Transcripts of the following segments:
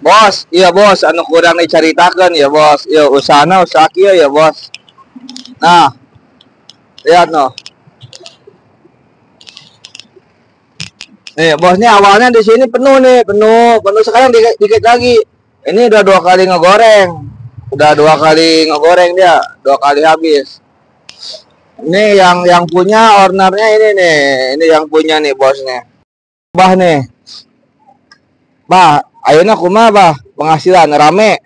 Bos, iya bos, anu kurang diceritakan ya bos. Iya usahana usaha kieu ya bos. Nah, lihat no. Nih bos nih awalnya di sini penuh nih, penuh, penuh sekarang dikit, dikit lagi. Ini udah dua kali ngegoreng, udah dua kali ngegoreng dia, dua kali habis. Ini yang yang punya ownernya ini nih, ini yang punya nih bosnya. Bah nih, bah, ayeuna kumaha bah penghasilan rame.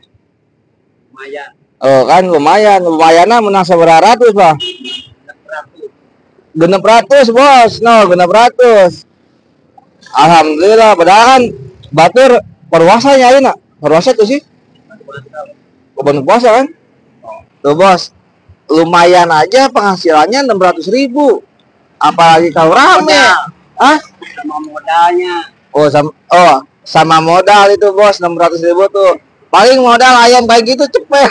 lumayan Oh kan lumayan, lumayan menang seberapa ratus bah. Genep ratus bos, no genep ratus. Alhamdulillah, padahal kan batur perwasa ya nak, perwasa tuh sih, kebun puasa kan. Tuh bos, lumayan aja penghasilannya enam ratus ribu. Apalagi kalau rame, ah? sama modalnya Oh sama, oh sama modal itu bos enam ratus ribu tuh. Paling modal ayam kayak gitu cepet.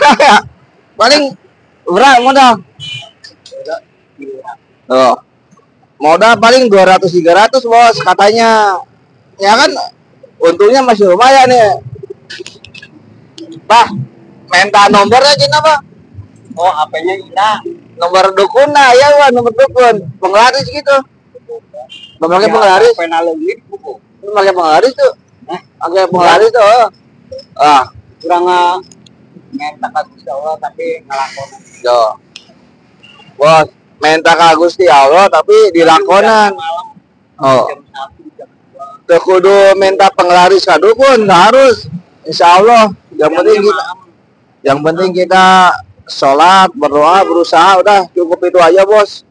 Paling berat modal. Oh. Modal paling 200 300 bos katanya. Ya kan untungnya masih lumayan ya. Pak, minta nomornya aja apa? oh HP-nya hilang Nomor dukuna ya Pak, nomor dukun. Penglaris gitu. Pakai penglaris, penal ini buku pakai penglaris tuh. Hah? Pakai penglaris tuh. oh. Ah, kurang eh, ngentak aku Allah tapi ngelakon yo. Bos, minta ke Gusti Allah tapi dilakonan. Oh. jam satu jam dua Teu kudu minta penglaris ka dukun, nggak harus. Insya Allah. Yang penting kita, yang penting kita sholat, berdoa, berusaha, udah cukup itu aja bos.